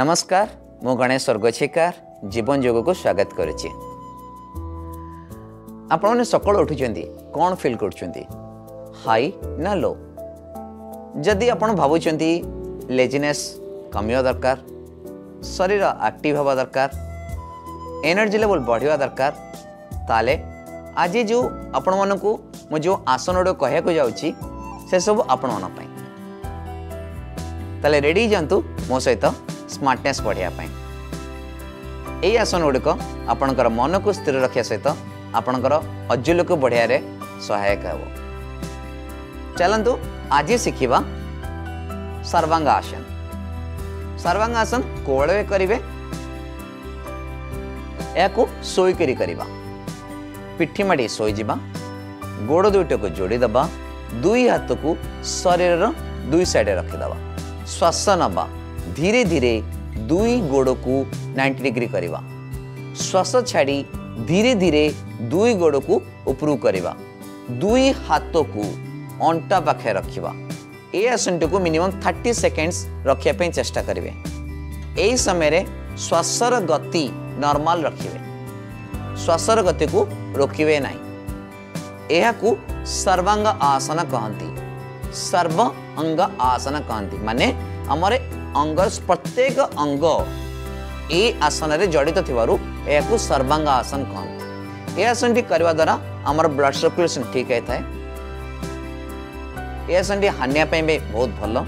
ନମସ୍କାର ମୁଁ ଗଣେଶ ସ୍ୱର୍ଗଛିକାର ଜୀବନ ଯୋଗକୁ ସ୍ୱାଗତ କରୁଛି ଆପଣମାନେ ସକାଳୁ ଉଠୁଛନ୍ତି କ'ଣ ଫିଲ୍ କରୁଛନ୍ତି ହାଇ ନା ଲୋ ଯଦି ଆପଣ ଭାବୁଛନ୍ତି ଲେଜିନେସ୍ କମିବା ଦରକାର ଶରୀର ଆକ୍ଟିଭ୍ ହେବା ଦରକାର ଏନର୍ଜି ଲେଭେଲ୍ ବଢ଼ିବା ଦରକାର ତାହେଲେ ଆଜି ଯେଉଁ ଆପଣମାନଙ୍କୁ ମୁଁ ଯେଉଁ ଆସନ ଗୁଡ଼ିକ କହିବାକୁ ଯାଉଛି ସେସବୁ ଆପଣମାନଙ୍କ ପାଇଁ ତାହେଲେ ରେଡ଼ି ହେଇଯାଆନ୍ତୁ ମୋ ସହିତ ସ୍ମାର୍ଟନେସ୍ ବଢ଼ାଇବା ପାଇଁ ଏହି ଆସନ ଗୁଡ଼ିକ ଆପଣଙ୍କର ମନକୁ ସ୍ଥିର ରଖିବା ସହିତ ଆପଣଙ୍କର ଅଜୁଲକୁ ବଢ଼ାଇବାରେ ସହାୟକ ହେବ ଚାଲନ୍ତୁ ଆଜି ଶିଖିବା ସର୍ବାଙ୍ଗ ଆସନ ସର୍ବାଙ୍ଗ ଆସନ କୋଳରେ କରିବେ ଏହାକୁ ଶୋଇକରି କରିବା ପିଠି ମାଡ଼ି ଶୋଇଯିବା ଗୋଡ଼ ଦୁଇଟାକୁ ଯୋଡ଼ିଦେବା ଦୁଇ ହାତକୁ ଶରୀରର ଦୁଇ ସାଇଡ଼୍ ରଖିଦେବା ଶ୍ୱାସ ନେବା धीरे धीरे दुई गोड़ को नाइंटी डिग्री करवा श्वास छाड़ी धीरे धीरे दुई गोड़ को ऊपर करवा दुई हाथ को अंटा पाखे रखा ए आसन टी मिनिमम थर्टी सेकेंड्स रखापी चेष्टा करें यही समय श्वास गति नॉर्मल रखिए श्वास गति को रोकवे ना यह सर्वांग आसन कहती सर्व अंग आसन कहती माने आमर अंग प्रत्येक अंग ए आसन जड़ित तो थी सर्वांग आसन कहते ये आसन टी करने द्वारा आमर ब्लड सर्कुलेसन ठीक होता है ये आसन टी हानियापाई भी बहुत भल आ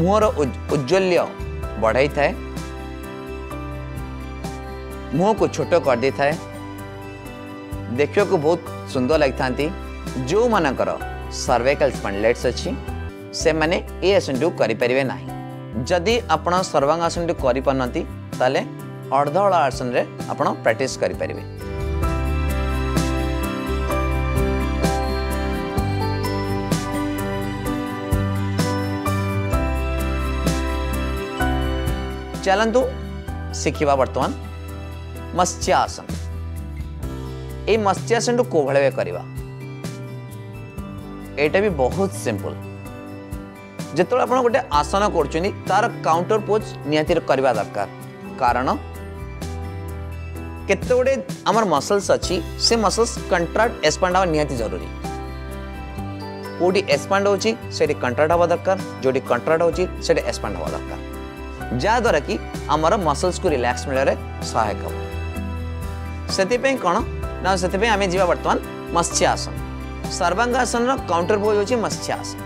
मुहर उज्जवल्य बढ़ाई थाए मुह को छोट दे थाए देखा बहुत सुंदर लगी था जो मानकर सर्वाइकल स्पंडलेट्स अच्छी से मैंने ये आसनटी करेंगे ना जदि आप सर्वांग आसन टी ताले अर्धअला आसन आप प्राक्ट करें चलतु शिखा बर्तमान मत्स्यासन ये मत्स्यासन टू कौ भाव करवा यह बहुत सिंपल जो आप गोटे आसन करउंटर पोज नि दरकार कारण केत मसल्स अच्छी से मसल्स कंट्राक्ट एक्सपाण्ड हाँ निहती जरूरी कौटी एक्सपाण्ड होती कंट्राक्ट हाँ दरकार जो कंट्राक्ट होती एक्सपाण्ड हाँ दरकार जहाद्वारा कि आम मसल्स को रिलैक्स मिलने सहायक हो कौन ना से आम जा बर्तमान मत्स्यासन सर्वांगासन काउंटर पोज हो मत्स्यासन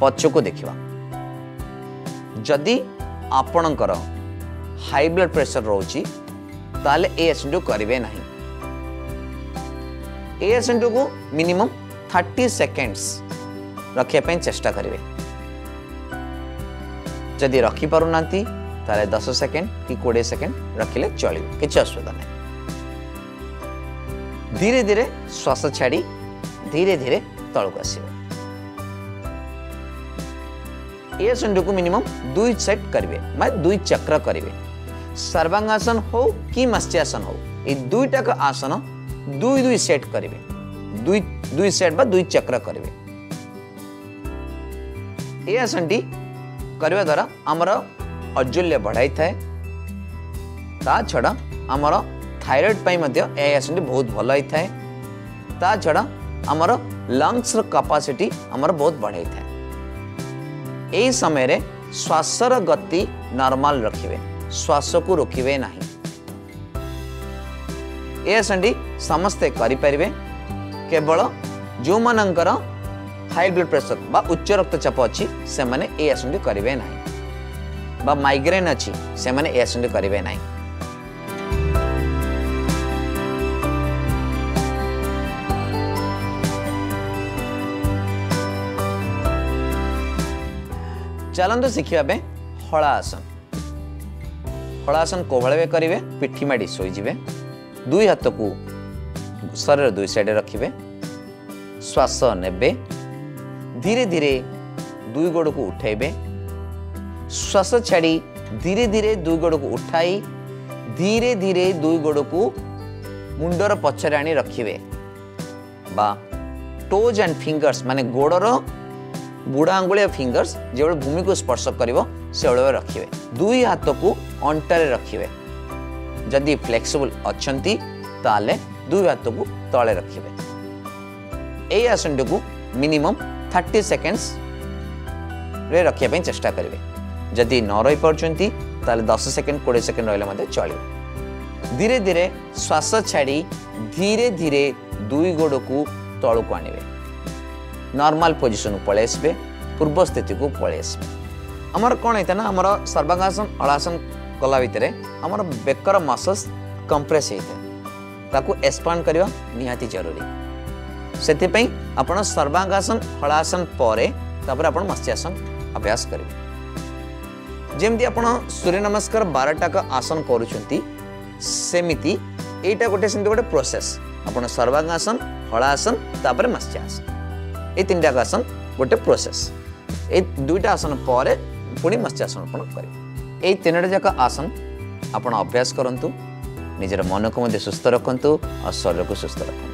पचक देखा जदि आपणकर हाई ब्लड प्रेसर रोचे तेल ए एस एन टू करें ना ए एस एन टू को मिनिमम थर्टी सेकेंडस रखापे चेष्टा करेंगे जदि रखिपार ना दस सेकेंड कि कोड़े सेकेंड रखिले चल कि असुविधा ना धीरे धीरे श्वास छाड़ी धीरे धीरे तौक को आसवे ए संडे को मिनिमम दुई सेट करेंगे मैं दुई चक्र करेंगे सर्वांगासन हो कि मत्स्यासन हो ये दुईटाक आसन दुई दुई सेट करेंगे दुई दुई सेट बा दुई चक्र करेंगे ए आसन टी करने द्वारा आमर अजुल्य बढ़ाई था ता छड़ा आमर थायरएड पाई मध्य ए आसन बहुत भल होता है ता छड़ा आमर लंग्स कैपेसिटी आमर बहुत बढ़ाई था এই সময়ের শ্বাসর গতি নর্মাল রাখবে শ্বাসকু রোকিবে না ଏ ଆସନଟି ସମସ୍ତେ କରିପାରିବେ କେବଳ ଯେଉଁମାନଙ୍କର ହାଇ ବ୍ଲଡ଼ ପ୍ରେସର ବା ଉଚ୍ଚ ରକ୍ତଚାପ ଅଛି ସେମାନେ ଏ ଆସନଟି କରିବେ ନାହିଁ ବା ମାଇଗ୍ରେନ୍ ଅଛି ସେମାନେ ଏ ଆସନଟି କରିବେ ନାହିଁ ଚାଲନ୍ତୁ ଶିଖିବା ପାଇଁ ହଳା ଆସନ ହଳା ଆସନ କୋଭଳରେ କରିବେ ପିଠି ମାଡ଼ି ଶୋଇଯିବେ ଦୁଇ ହାତକୁ ଶରୀର ଦୁଇ ସାଇଡ଼ରେ ରଖିବେ ଶ୍ୱାସ ନେବେ ଧୀରେ ଧୀରେ ଦୁଇ ଗୋଡ଼କୁ ଉଠାଇବେ ଶ୍ୱାସ ଛାଡ଼ି ଧୀରେ ଧୀରେ ଦୁଇ ଗୋଡ଼କୁ ଉଠାଇ ଧୀରେ ଧୀରେ ଦୁଇ ଗୋଡ଼କୁ ମୁଣ୍ଡର ପଛରେ ଆଣି ରଖିବେ ବା ଟୋଜ୍ ଆଣ୍ଡ ଫିଙ୍ଗର୍ସ ମାନେ ଗୋଡ଼ର ବୁଢ଼ା ଆଙ୍ଗୁଳିଆ ଫିଙ୍ଗର୍ସ ଯେଭଳି ଭୂମିକୁ ସ୍ପର୍ଶ କରିବ ସେଭଳି ରଖିବେ ଦୁଇ ହାତକୁ ଅଣ୍ଟାରେ ରଖିବେ ଯଦି ଫ୍ଲେକ୍ସିବୁଲ୍ ଅଛନ୍ତି ତାହେଲେ ଦୁଇ ହାତକୁ ତଳେ ରଖିବେ ଏହି ଆସନଟିକୁ ମିନିମମ୍ ଥାର୍ଟି ସେକେଣ୍ଡରେ ରଖିବା ପାଇଁ ଚେଷ୍ଟା କରିବେ ଯଦି ନ ରହିପାରୁଛନ୍ତି ତାହେଲେ ଦଶ ସେକେଣ୍ଡ କୋଡ଼ିଏ ସେକେଣ୍ଡ ରହିଲେ ମଧ୍ୟ ଚଳିବ ଧୀରେ ଧୀରେ ଶ୍ୱାସ ଛାଡ଼ି ଧୀରେ ଧୀରେ ଦୁଇ ଗୋଡ଼କୁ ତଳକୁ ଆଣିବେ नर्माल पोजिशन पलैसबे पूर्व स्थित को पलैसबे आमर कौन है ना आम सर्वांगासन अड़ासन कला भितर आम बेकर मसल्स कंप्रेस होता है एक्सपाण करवा निहाती जरूरी से आप सर्वांगासन हलासन पर मत्स्यासन अभ्यास करेंगे जमी आप सूर्य नमस्कार बारटाक आसन करमती यहाँ गोटे गोटे प्रोसेस आप सर्वांगासन हलासन मत्स्यासन এই তিনটাক আসন ଗୋଟେ ପ୍ରୋସେସ୍ ଏଇ ଦୁଇଟା ଆସନ ପରେ ପୁଣି ମତ୍ସ୍ୟାସନ ଆପଣ କରିବେ ଏଇ ତିନୋଟି ଯାକ ଆସନ ଆପଣ ଅଭ୍ୟାସ କରନ୍ତୁ ନିଜର ମନକୁ ମଧ୍ୟ ସୁସ୍ଥ ରଖନ୍ତୁ ଆଉ ଶରୀରକୁ ସୁସ୍ଥ ରଖନ୍ତୁ